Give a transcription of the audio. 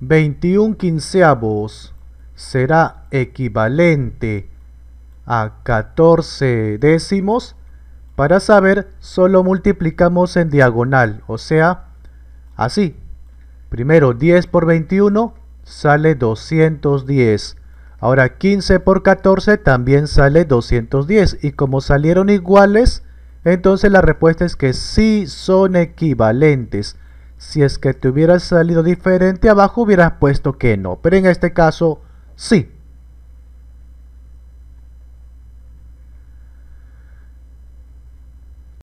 21 quinceavos será equivalente a 14 décimos, para saber solo multiplicamos en diagonal, o sea, así. Primero 10 por 21 sale 210. Ahora 15 por 14 también sale 210. Y como salieron iguales, entonces la respuesta es que sí son equivalentes. Si es que te hubiera salido diferente abajo hubieras puesto que no. Pero en este caso, sí.